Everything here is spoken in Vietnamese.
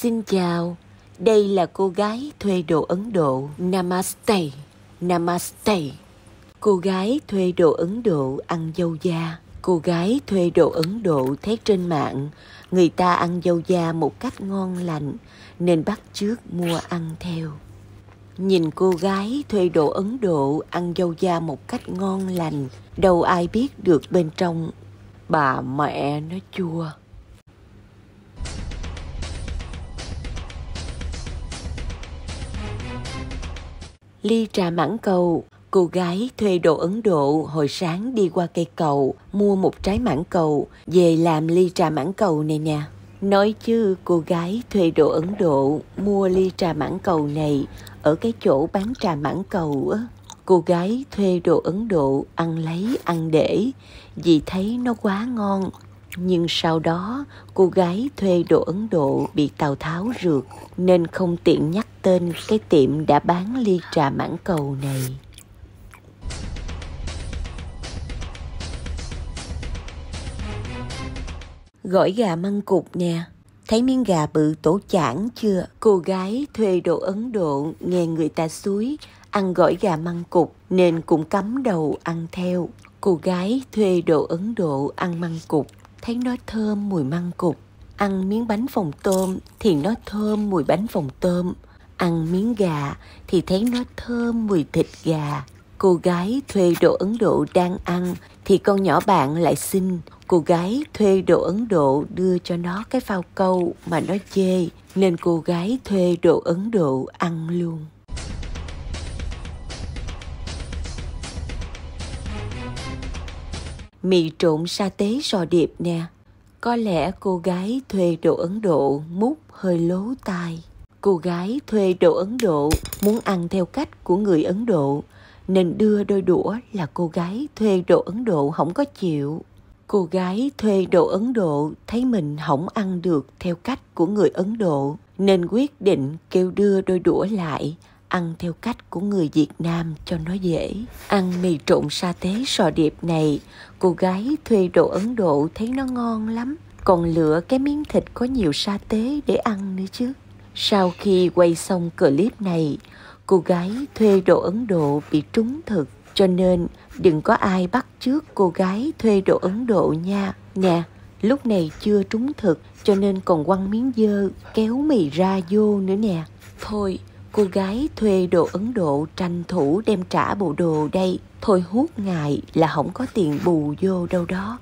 Xin chào, đây là cô gái thuê đồ Ấn Độ. Namaste, Namaste. Cô gái thuê đồ Ấn Độ ăn dâu da. Cô gái thuê đồ Ấn Độ thấy trên mạng người ta ăn dâu da một cách ngon lành nên bắt chước mua ăn theo. Nhìn cô gái thuê đồ Ấn Độ ăn dâu da một cách ngon lành, đâu ai biết được bên trong bà mẹ nó chua. Ly trà mãn cầu Cô gái thuê đồ Ấn Độ hồi sáng đi qua cây cầu, mua một trái mãn cầu, về làm ly trà mãn cầu này nè. Nói chứ cô gái thuê đồ Ấn Độ mua ly trà mãn cầu này ở cái chỗ bán trà mãn cầu á. Cô gái thuê đồ Ấn Độ ăn lấy ăn để vì thấy nó quá ngon nhưng sau đó cô gái thuê đồ Ấn Độ bị Tào Tháo rượt nên không tiện nhắc tên cái tiệm đã bán ly trà mãn cầu này. Gỏi gà măng cục nè, thấy miếng gà bự tổ chảng chưa? Cô gái thuê đồ Ấn Độ nghe người ta suối ăn gỏi gà măng cục nên cũng cắm đầu ăn theo. Cô gái thuê đồ Ấn Độ ăn măng cục thấy nó thơm mùi măng cục. Ăn miếng bánh phồng tôm thì nó thơm mùi bánh phồng tôm. Ăn miếng gà thì thấy nó thơm mùi thịt gà. Cô gái thuê đồ Ấn Độ đang ăn thì con nhỏ bạn lại xin cô gái thuê đồ Ấn Độ đưa cho nó cái phao câu mà nó chê nên cô gái thuê đồ Ấn Độ ăn luôn. Mì trộn sa tế sò điệp nè. Có lẽ cô gái thuê đồ Ấn Độ mút hơi lố tai. Cô gái thuê đồ Ấn Độ muốn ăn theo cách của người Ấn Độ, nên đưa đôi đũa là cô gái thuê đồ Ấn Độ không có chịu. Cô gái thuê đồ Ấn Độ thấy mình không ăn được theo cách của người Ấn Độ, nên quyết định kêu đưa đôi đũa lại ăn theo cách của người Việt Nam cho nó dễ. Ăn mì trộn sa tế sò điệp này, cô gái thuê đồ Ấn Độ thấy nó ngon lắm. Còn lựa cái miếng thịt có nhiều sa tế để ăn nữa chứ. Sau khi quay xong clip này, cô gái thuê đồ Ấn Độ bị trúng thực. Cho nên đừng có ai bắt trước cô gái thuê đồ Ấn Độ nha. Nè, lúc này chưa trúng thực cho nên còn quăng miếng dơ kéo mì ra vô nữa nè. Thôi, cô gái thuê đồ Ấn Độ tranh thủ đem trả bộ đồ đây. Thôi hút ngại là không có tiền bù vô đâu đó.